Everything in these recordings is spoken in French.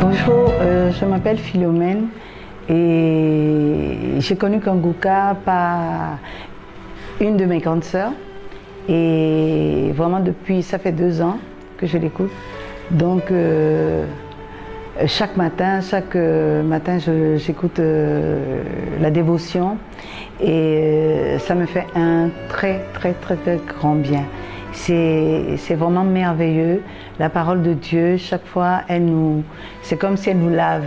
Bonjour, euh, je m'appelle Philomène et j'ai connu Kanguka par une de mes grandes sœurs. Et vraiment depuis, ça fait deux ans que je l'écoute. Donc euh, chaque matin, chaque euh, matin, j'écoute la dévotion et ça me fait un très très très très grand bien. C'est vraiment merveilleux. La parole de Dieu, chaque fois, elle nous, c'est comme si elle nous lave,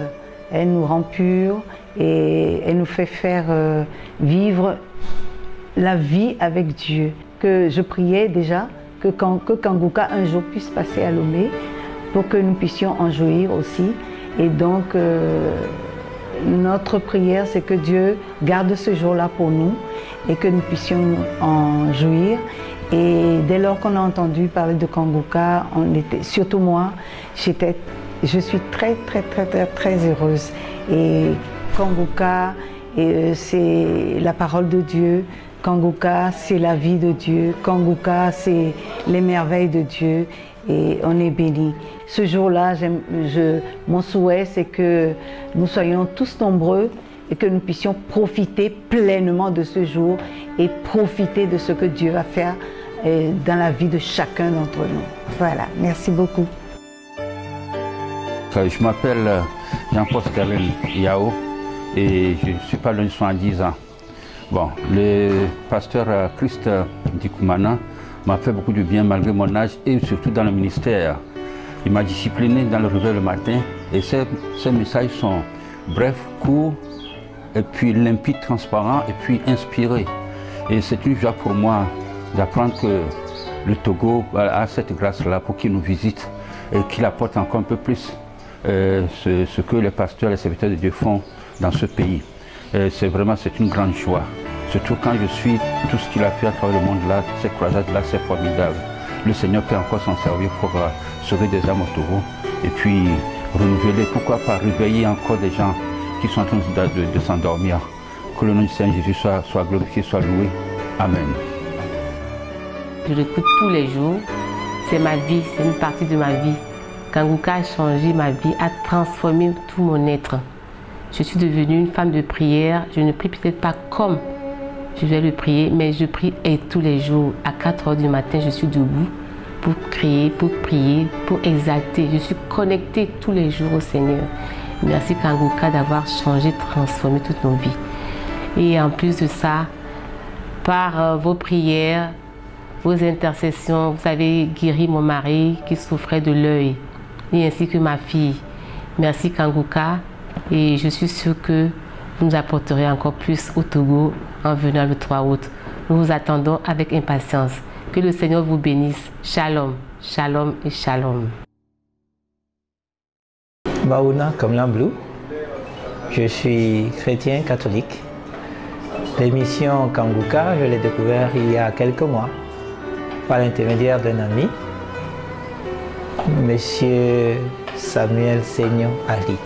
elle nous rend purs et elle nous fait faire euh, vivre la vie avec Dieu. Que je priais déjà que, que Kanguka un jour puisse passer à Lomé pour que nous puissions en jouir aussi. Et donc, euh, notre prière, c'est que Dieu garde ce jour-là pour nous et que nous puissions en jouir et dès lors qu'on a entendu parler de Kanguka, on était, surtout moi, j'étais, je suis très, très, très, très, très heureuse. Et Kanguka, euh, c'est la parole de Dieu. Kanguka, c'est la vie de Dieu. Kanguka, c'est les merveilles de Dieu. Et on est béni. Ce jour-là, mon souhait, c'est que nous soyons tous nombreux et que nous puissions profiter pleinement de ce jour et profiter de ce que Dieu va faire dans la vie de chacun d'entre nous. Voilà, merci beaucoup. Je m'appelle euh, Jean-Paul Yao et je suis pas loin de 10 ans. Bon, le pasteur euh, Christ Dikoumana m'a fait beaucoup de bien malgré mon âge et surtout dans le ministère. Il m'a discipliné dans le réveil le matin et ces messages sont brefs, courts, et puis limpides, transparents et puis inspirés. Et c'est une joie pour moi d'apprendre que le Togo a cette grâce-là pour qu'il nous visite et qu'il apporte encore un peu plus euh, ce, que les pasteurs et les serviteurs de Dieu font dans ce pays. C'est vraiment c'est une grande joie. Surtout quand je suis tout ce qu'il a fait à travers le monde là, ces croisades-là, c'est formidable. Le Seigneur peut encore s'en servir pour euh, sauver des âmes au Togo et puis renouveler, pourquoi pas réveiller encore des gens qui sont en train de, s'endormir. Que le nom du Seigneur Jésus soit, soit glorifié, soit loué. Amen. Je l'écoute tous les jours. C'est ma vie, c'est une partie de ma vie. Kanguka a changé ma vie, a transformé tout mon être. Je suis devenue une femme de prière. Je ne prie peut-être pas comme je vais le prier, mais je prie et tous les jours. À 4 heures du matin, je suis debout pour crier, pour prier, pour exalter. Je suis connectée tous les jours au Seigneur. Merci Kanguka d'avoir changé, transformé toutes nos vies. Et en plus de ça, par euh, vos prières, vos intercessions, vous avez guéri mon mari qui souffrait de l'œil, et ainsi que ma fille. Merci Kanguka, et je suis sûre que vous nous apporterez encore plus au Togo en venant le 3 août. Nous vous attendons avec impatience. Que le Seigneur vous bénisse. Shalom, shalom et shalom. Baouna Kamlamblou, je suis chrétien catholique. L'émission Kanguka, je l'ai découvert il y a quelques mois par l'intermédiaire d'un ami, Monsieur Samuel Seignon Ali.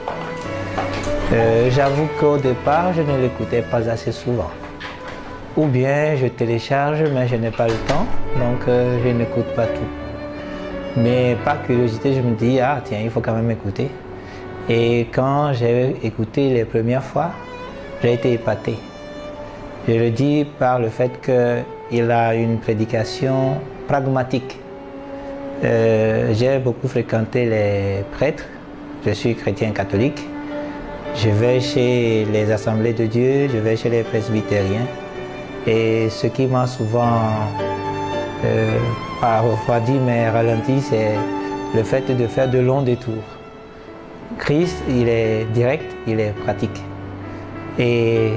Euh, j'avoue qu'au départ, je ne l'écoutais pas assez souvent. Ou bien je télécharge, mais je n'ai pas le temps, donc euh, je n'écoute pas tout. Mais par curiosité, je me dis, ah tiens, il faut quand même écouter. Et quand j'ai écouté les premières fois, j'ai été épaté. Je le dis par le fait qu'il a une prédication pragmatique. Euh, j'ai beaucoup fréquenté les prêtres. Je suis chrétien catholique. Je vais chez les assemblées de Dieu, je vais chez les presbytériens. Et ce qui m'a souvent euh, pas refroidi mais ralenti, c'est le fait de faire de longs détours. Christ, il est direct, il est pratique. Et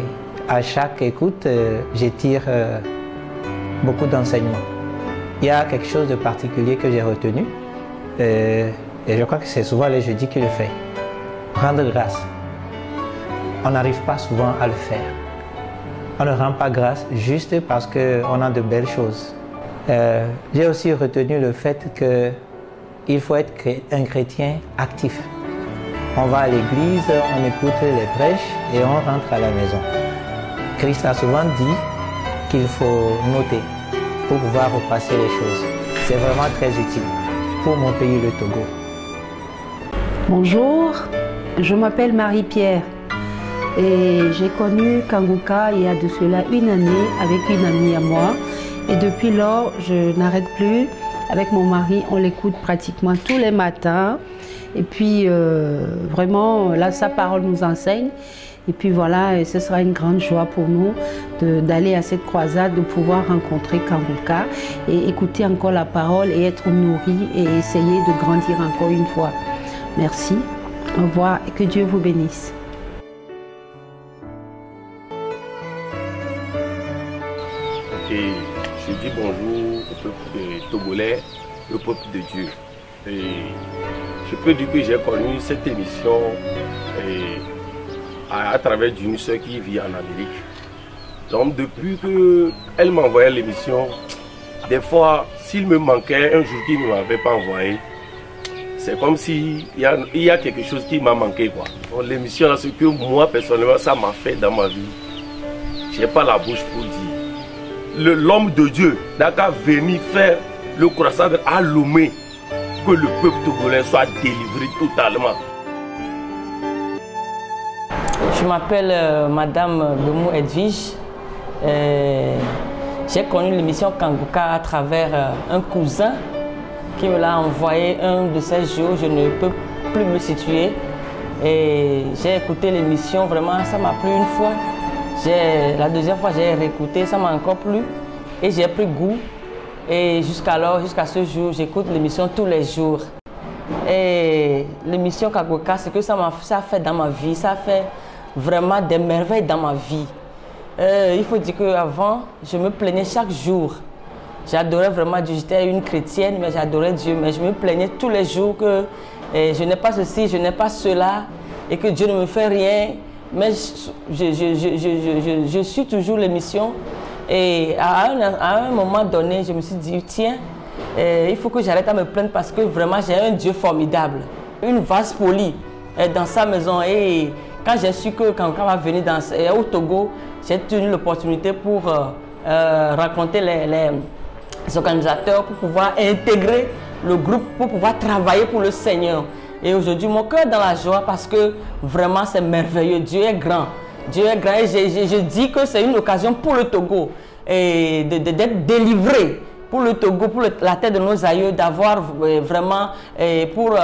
à chaque écoute, euh, j'étire euh, beaucoup d'enseignements il y a quelque chose de particulier que j'ai retenu. Euh, et je crois que c'est souvent les jeudis qui le fait. Rendre grâce. On n'arrive pas souvent à le faire. On ne rend pas grâce juste parce qu'on a de belles choses. Euh, j'ai aussi retenu le fait qu'il faut être un chrétien actif. On va à l'église, on écoute les prêches et on rentre à la maison. Christ a souvent dit qu'il faut noter pour pouvoir repasser les choses. C'est vraiment très utile pour mon pays, le Togo. Bonjour, je m'appelle Marie-Pierre et j'ai connu Kanguka il y a de cela une année avec une amie à moi. Et depuis lors, je n'arrête plus. Avec mon mari, on l'écoute pratiquement tous les matins. Et puis, euh, vraiment, là, sa parole nous enseigne. Et puis voilà, et ce sera une grande joie pour nous d'aller à cette croisade, de pouvoir rencontrer Kanguka et écouter encore la parole et être nourri et essayer de grandir encore une fois. Merci. Au revoir et que Dieu vous bénisse. Et je dis bonjour au peuple togolais, le peuple de Dieu. Et je peux dire que j'ai connu cette émission à, travers d'une soeur qui vit en Amérique. Donc depuis qu'elle m'envoyait l'émission, des fois, s'il me manquait un jour qu'il ne m'avait pas envoyé, c'est comme s'il y, a, il y a quelque chose qui m'a manqué. L'émission, ce que moi personnellement, ça m'a fait dans ma vie. Je n'ai pas la bouche pour dire. L'homme de Dieu n'a qu'à venir faire le croissant à Lomé, que le peuple togolais soit délivré totalement. Je m'appelle euh, Madame Bemou Edwige. Euh, j'ai connu l'émission Kanguka à travers euh, un cousin qui me l'a envoyé un de ces jours. Je ne peux plus me situer. Et j'ai écouté l'émission, vraiment, ça m'a plu une fois. La deuxième fois, j'ai réécouté, ça m'a encore plu. Et j'ai pris goût. Et jusqu'alors, jusqu'à ce jour, j'écoute l'émission tous les jours. Et l'émission Kagoka, ce que ça m'a fait dans ma vie, ça a fait vraiment des merveilles dans ma vie. Euh, il faut dire qu'avant, je me plaignais chaque jour. J'adorais vraiment Dieu. J'étais une chrétienne, mais j'adorais Dieu. Mais je me plaignais tous les jours que eh, je n'ai pas ceci, je n'ai pas cela, et que Dieu ne me fait rien. Mais je, suis toujours l'émission. Et à un, moment donné, je me suis dit, tiens, eh, il faut que j'arrête à me plaindre parce que vraiment, j'ai un Dieu formidable. Une vase polie dans sa maison. Et quand j'ai su que on va venir dans, au Togo, j'ai eu l'opportunité pour euh, euh, raconter les organisateurs pour pouvoir intégrer le groupe, pour pouvoir travailler pour le Seigneur. Et aujourd'hui, mon cœur est dans la joie parce que vraiment c'est merveilleux. Dieu est grand. Dieu est grand. Et je, dis que c'est une occasion pour le Togo d'être délivré pour le Togo, pour la tête de nos aïeux, d'avoir euh, vraiment, euh, pour,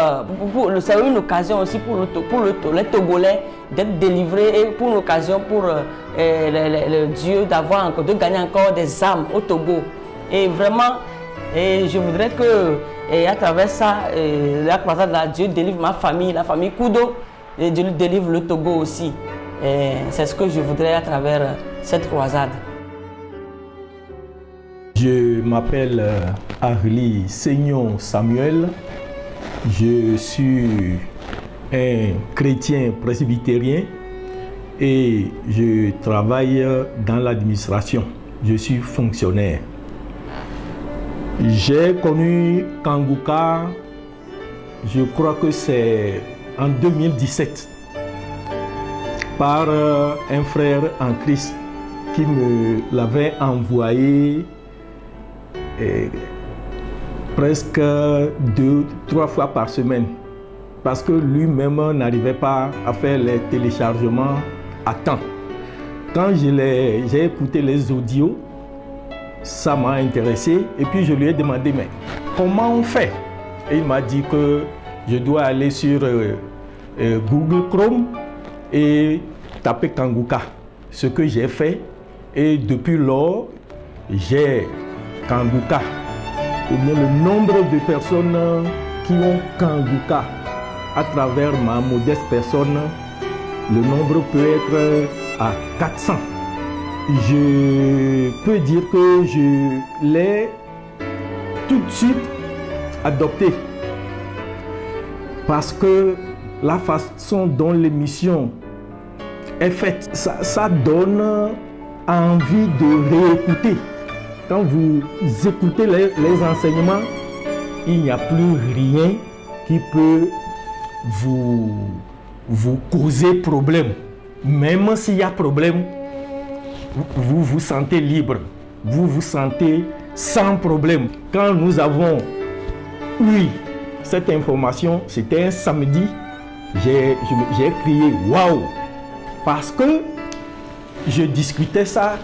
pour, c'est une occasion aussi pour, le, pour le, les Togolais d'être délivrés et pour une occasion pour euh, Dieu d'avoir encore, de gagner encore des âmes au Togo. Et vraiment, je voudrais que, à travers ça, la croisade de Dieu délivre ma famille, la famille Kudo, et Dieu délivre le Togo aussi. C'est ce que je voudrais à travers cette croisade. Je m'appelle euh, Arlie Seignon Samuel. Je suis un chrétien presbytérien et je travaille dans l'administration. Je suis fonctionnaire. J'ai connu Kanguka, je crois que c'est en 2017, par euh, un frère en Christ qui me l'avait envoyé presque deux, trois fois par semaine parce que lui-même n'arrivait pas à faire les téléchargements à temps. Quand j'ai écouté les audios, ça m'a intéressé et puis je lui ai demandé mais comment on fait? Il m'a dit que je dois aller sur euh, euh, Google Chrome et taper Kanguka. Ce que j'ai fait et depuis lors, j'ai Kanguka ou bien le nombre de personnes qui ont Kanguka à travers ma modeste personne, le nombre peut être à 400 je peux dire que je l'ai tout de suite adopté. Parce que la façon dont l'émission est faite, ça, donne envie de réécouter. Quand vous écoutez les, enseignements, il n'y a plus rien qui peut vous, vous causer problème. Même s'il y a problème, vous vous sentez libre, vous vous sentez sans problème. Quand nous avons eu cette information, c'était un samedi, j'ai crié waouh parce que je discutais ça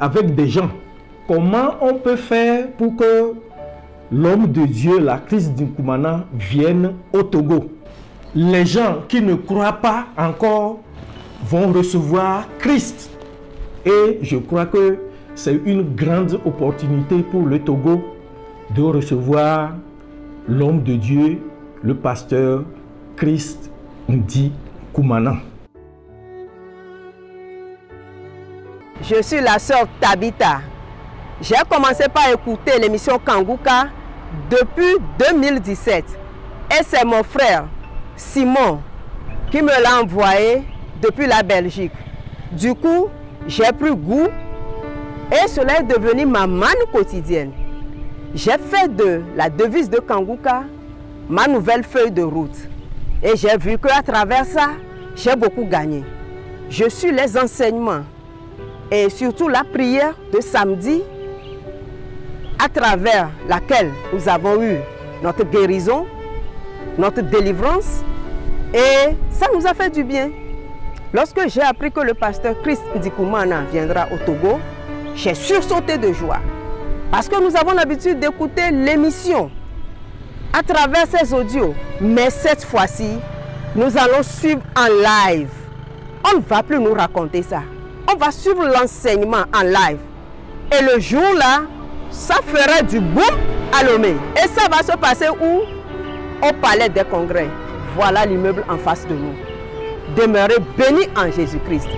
avec des gens. Comment on peut faire pour que l'homme de Dieu, la Christ d'Inkumana, vienne au Togo? Les gens qui ne croient pas encore vont recevoir Christ. Et je crois que c'est une grande opportunité pour le Togo de recevoir l'homme de Dieu, le pasteur Christ Ndi Koumana. Je suis la sœur Tabita. J'ai commencé par écouter l'émission Kanguka depuis 2017. Et c'est mon frère Simon qui me l'a envoyé depuis la Belgique. Du coup, j'ai pris goût et cela est devenu ma manne quotidienne. J'ai fait de la devise de Kanguka ma nouvelle feuille de route. Et j'ai vu qu'à travers ça, j'ai beaucoup gagné. Je suis les enseignements et surtout la prière de samedi à travers laquelle nous avons eu notre guérison, notre délivrance et ça nous a fait du bien. Lorsque j'ai appris que le pasteur Christ Ndikoumana viendra au Togo, j'ai sursauté de joie. Parce que nous avons l'habitude d'écouter l'émission à travers ces audios. Mais cette fois-ci, nous allons suivre en live. On ne va plus nous raconter ça. On va suivre l'enseignement en live. Et le jour-là, ça fera du boom à Lomé. Et ça va se passer où? Au Palais des Congrès. Voilà l'immeuble en face de nous. Demeurez bénis en Jésus-Christ.